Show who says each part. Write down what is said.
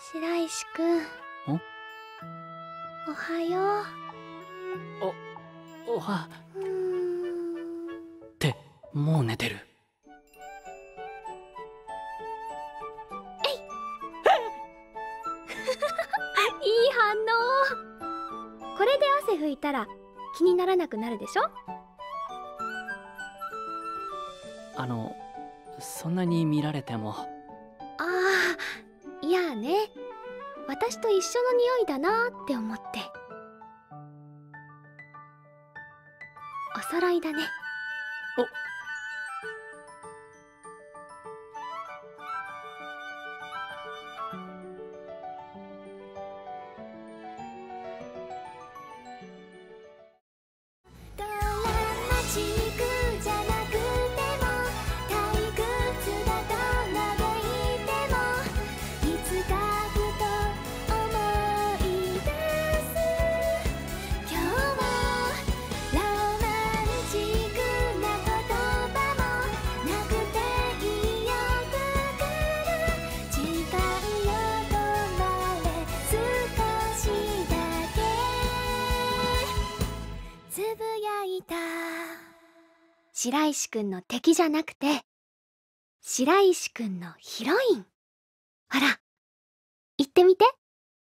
Speaker 1: 白石くん。お？はよ
Speaker 2: おは。
Speaker 1: ううーん。
Speaker 2: ってもう寝てる。
Speaker 1: いい反応。これで汗拭いたら気にならなくなるでしょ？
Speaker 2: あのそんなに見られても
Speaker 1: あね。私と一緒の匂いだなって思って。お揃いだね。
Speaker 3: おつぶやいた。
Speaker 1: 白石くんの敵じゃなくて白石くんのヒロイン。ほら言ってみて。